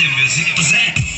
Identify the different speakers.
Speaker 1: Music presents.